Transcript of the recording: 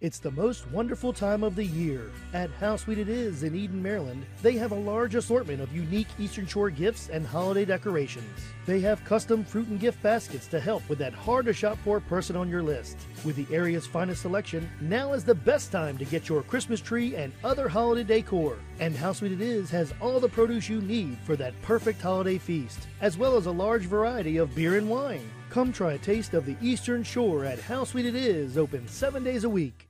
It's the most wonderful time of the year. At How Sweet It Is in Eden, Maryland, they have a large assortment of unique Eastern Shore gifts and holiday decorations. They have custom fruit and gift baskets to help with that hard to shop for person on your list. With the area's finest selection, now is the best time to get your Christmas tree and other holiday decor. And How Sweet It Is has all the produce you need for that perfect holiday feast, as well as a large variety of beer and wine. Come try a taste of the Eastern Shore at How Sweet It Is, open seven days a week.